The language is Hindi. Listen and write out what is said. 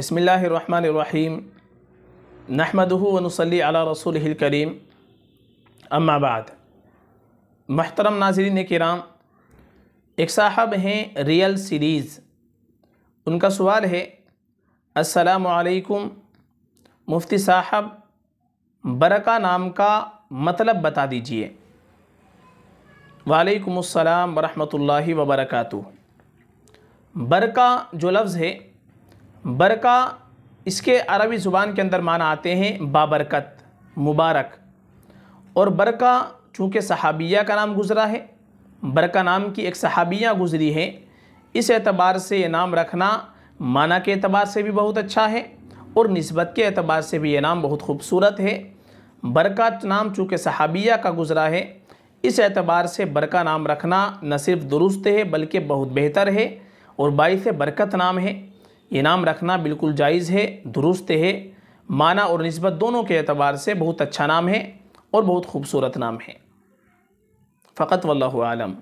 बसमीम नहमदहू वनसली अला रसूल करीम अम्माबाद महतरम नाजरीन कराम एक साहब हैं रियल सीरीज़ उनका सवाल है असलकुम मुफ्ती साहब बरका नाम का मतलब बता दीजिए वालेकुम वालेकुमुस्सलाम वरहमतुल्लाहि वबरकातुहू बरका जो लफ्ज़ है बरका, इसके अरबी ज़ुबान के अंदर माना आते हैं बाबरकत, मुबारक। और बरका चूँकि सहाबिया का नाम गुज़रा है, बरका नाम की एक सहाबिया गुज़री है, इस एतबार से ये नाम रखना माना के अतबार से भी बहुत अच्छा है और नस्बत के अतबार से भी ये नाम बहुत खूबसूरत है। बरका नाम चूँकि सहाबिया का गुज़रा है, इस एतबार से बरका नाम रखना न सिर्फ़ दुरुस्त है, बल्कि बहुत बेहतर है और बाईस बरकत नाम है। ये नाम रखना बिल्कुल जायज़ है, दुरुस्त है। माना और नस्बत दोनों के अतबार से बहुत अच्छा नाम है और बहुत खूबसूरत नाम है। फ़कत वल्लम